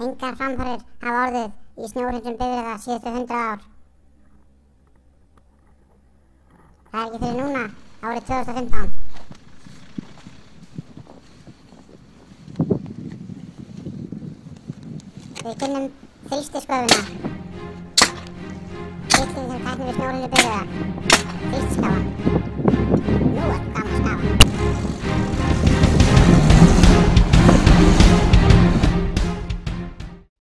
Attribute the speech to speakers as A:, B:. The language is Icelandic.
A: Engar framfærir hafa orðið í snjórhundum bifriða síðustu hundra ár. Það er ekki fyrir núna, árið 2015. Við kynnum þrýstisköfuna. Þrýstin sem tæknir við snjórhundu bifriða. Þrýstisköfuna